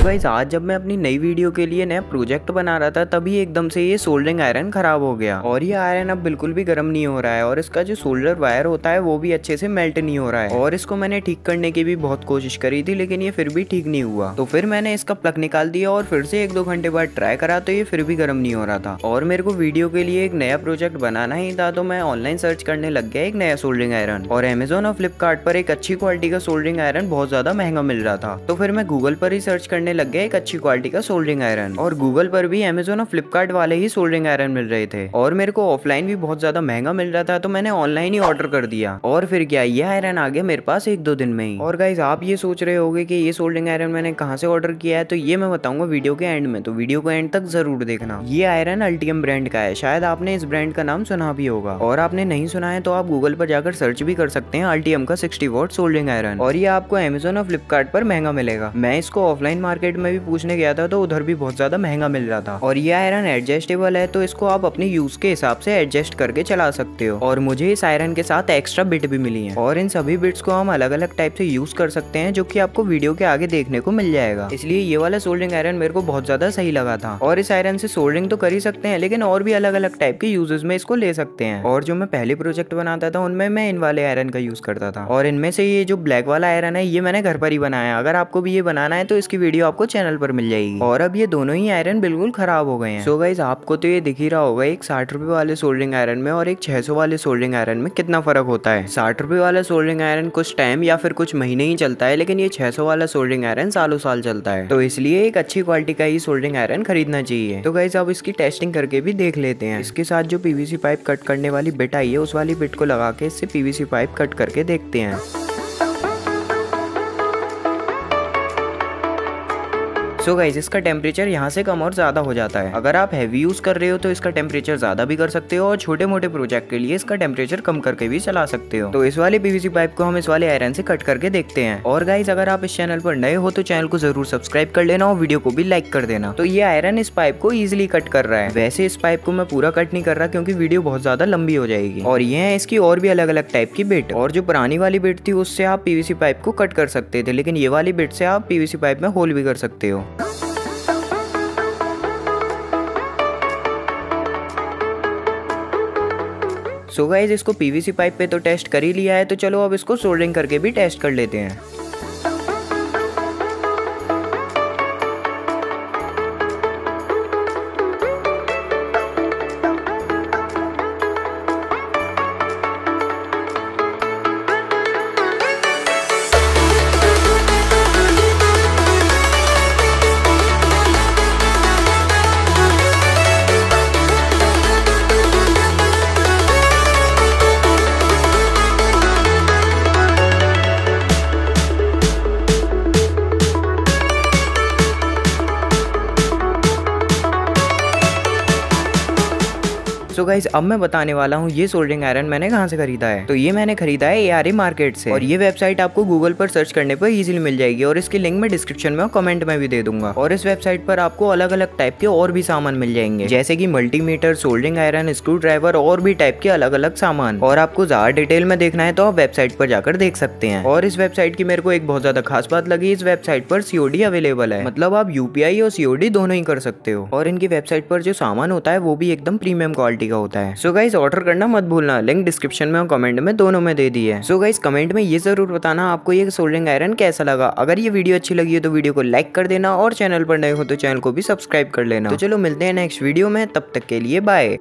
तो गाइज़ आज जब मैं अपनी नई वीडियो के लिए नया प्रोजेक्ट बना रहा था, तभी एकदम से ये सोल्डरिंग आयरन खराब हो गया। और ये आयरन अब बिल्कुल भी गर्म नहीं हो रहा है, और इसका जो सोल्डर वायर होता है, वो भी अच्छे से मेल्ट नहीं हो रहा है। और इसको मैंने ठीक करने की भी बहुत कोशिश करी थी, लेकिन ये फिर भी ठीक नहीं हुआ। तो फिर मैंने इसका प्लग निकाल दिया, और फिर से एक दो घंटे बाद ट्राई करा तो ये फिर भी गर्म नहीं हो रहा था। और मेरे को वीडियो के लिए एक नया प्रोजेक्ट बनाना ही था तो मैं ऑनलाइन सर्च करने लग गया एक नया सोल्डरिंग आयरन और अमेजोन और फ्लिपकार्ट पर एक अच्छी क्वालिटी का सोल्डरिंग आयरन बहुत ज़्यादा महँगा मिल रहा था। तो फिर मैं गूगल पर ही सर्च करने लग गया एक अच्छी क्वालिटी का सोल्डरिंग आयरन और गूगल पर भी अमेजोन और फ्लिपकार्ट वाले ही सोल्डरिंग आयरन मिल रहे थे। और मेरे को ऑफलाइन भी बहुत ज़्यादा महँगा मिल रहा था तो मैंने ऑनलाइन ही ऑर्डर कर दिया। और फिर क्या, ये आयरन आ गया मेरे पास एक दो दिन में ही। और गाइज़ आप ये सोच रहे होगे कि ये सोल्डरिंग आयरन मैंने कहाँ से ऑर्डर किया है? तो ये मैं बताऊँगा वीडियो के एंड में तो वीडियो को एंड तक ज़रूर देखना। ये आयरन अल्टीएम ब्रांड का है। शायद आपने इस ब्रांड का नाम सुना भी होगा। और आपने नहीं सुना है तो आप गूगल पर जाकर सर्च भी कर सकते हैं अल्टीएम का सिक्सटी वोट सोल्डरिंग आयरन और ये आपको अमेजोन और फ्लिपकार्ट पर महँगा मिलेगा। मैं इसको ऑफलाइन मार्केट में भी पूछने गया था तो उधर भी बहुत ज़्यादा महँगा मिल रहा था। और ये आयरन एडजस्टेबल है तो इसको आप अपने यूज़ के हिसाब से एडजस्ट करके चला सकते हो। और मुझे इस आयरन के साथ एक्स्ट्रा बिट भी मिली है। और इन सभी बिट्स को हम अलग अलग टाइप से यूज़ कर सकते हैं, जो की आपको वीडियो के आगे देखने को मिल जाएगा। इसलिए ये वाला सोल्डरिंग आयरन मेरे को बहुत ज़्यादा सही लगा था। और इस आयरन से सोल्डरिंग तो कर ही सकते हैं, लेकिन और भी अलग अलग टाइप के यूजेस में इसको ले सकते हैं। और जो मैं पहले प्रोजेक्ट बनाता था, उनमें मैं इन वाले आयरन का यूज़ करता था। और इनमें से ये जो ब्लैक वाला आयरन है, ये मैंने घर पर ही बनाया अगर आपको भी ये बनाना है तो इसकी वीडियो आपको चैनल पर मिल जाएगी। और अब ये दोनों ही आयरन बिल्कुल खराब हो गए हैं। सो गाइज़ आपको तो ये दिख ही रहा होगा, एक साठ रुपए वाले सोल्डरिंग आयरन में और एक छह सौ वाले सोल्डरिंग आयरन में कितना फ़र्क होता है। साठ रुपए वाला सोल्डरिंग आयरन कुछ टाइम या फिर कुछ महीने ही चलता है, लेकिन ये छह सौ वाला सोल्डरिंग आयरन सालों साल चलता है। तो इसलिए एक अच्छी क्वालिटी का ही सोल्डरिंग आयरन खरीदना चाहिए। तो गाइज़ आप इसकी टेस्टिंग करके भी देख लेते हैं। इसके साथ जो पीवीसी पाइप कट करने वाली बिट आई है, उस वाली बिट को लगा के इससे पीवीसी पाइप कट करके देखते हैं। सो गाइज़ इसका टेम्परेचर यहाँ से कम और ज़्यादा हो जाता है। अगर आप हैवी यूज़ कर रहे हो तो इसका टेम्परेचर ज़्यादा भी कर सकते हो और छोटे मोटे प्रोजेक्ट के लिए इसका टेम्परेचर कम करके भी चला सकते हो। तो इस वाले पीवीसी पाइप को हम इस वाले आयरन से कट करके देखते हैं। और गाइज़ अगर आप इस चैनल पर नए हो तो चैनल को ज़रूर सब्सक्राइब कर लेना और वीडियो को भी लाइक कर देना। तो ये आयरन इस पाइप को इजिली कट कर रहा है। वैसे इस पाइप को मैं पूरा कट नहीं कर रहा, क्योंकि वीडियो बहुत ज़्यादा लंबी हो जाएगी। और ये है इसकी और भी अलग अलग टाइप की बिट और जो पुरानी वाली बिट थी, उससे आप पीवीसी पाइप को कट कर सकते थे, लेकिन ये वाली बिट से आप पीवीसी पाइप में होल भी कर सकते हो। सो गाइज़ इसको पीवीसी पाइप पे तो टेस्ट कर ही लिया है तो चलो अब इसको सोल्डरिंग करके भी टेस्ट कर लेते हैं। सो गाइज़ अब मैं बताने वाला हूँ, ये सोल्डरिंग आयरन मैंने कहाँ से खरीदा है? तो ये मैंने खरीदा है ए मार्केट से। और ये वेबसाइट आपको गूगल पर सर्च करने पर इजिली मिल जाएगी और इसकी लिंक मैं डिस्क्रिप्शन में और कमेंट में भी दे दूँगा। और इस वेबसाइट पर आपको अलग अलग टाइप के और भी सामान मिल जाएँगे। जैसे की multimeter soldering iron screw driver और भी टाइप के अलग अलग सामान। और आपको ज़्यादा डिटेल में देखना है तो आप वेबसाइट पर जाकर देख सकते हैं। और इस वेबसाइट की मेरे को एक बहुत ज़्यादा खास बात लगी, इस वेबसाइट पर सीओडी अवेलेबल है। मतलब आप यूपीआई और सीओडी दोनों ही कर सकते हो। और इनकी वेबसाइट पर जो सामान होता है, वो भी एकदम प्रीमियम क्वालिटी का होता है। सो गाइज़ ऑर्डर करना मत भूलना। लिंक डिस्क्रिप्शन में और कमेंट में दोनों में दे दी है। सो गाइज़ कमेंट में ये ज़रूर बताना आपको ये सोल्डिंग आयरन कैसा लगा। अगर ये वीडियो अच्छी लगी है तो वीडियो को लाइक कर देना और चैनल पर नए हो तो चैनल को भी सब्सक्राइब कर लेना। तो चलो मिलते हैं नेक्स्ट वीडियो में। तब तक के लिए बाय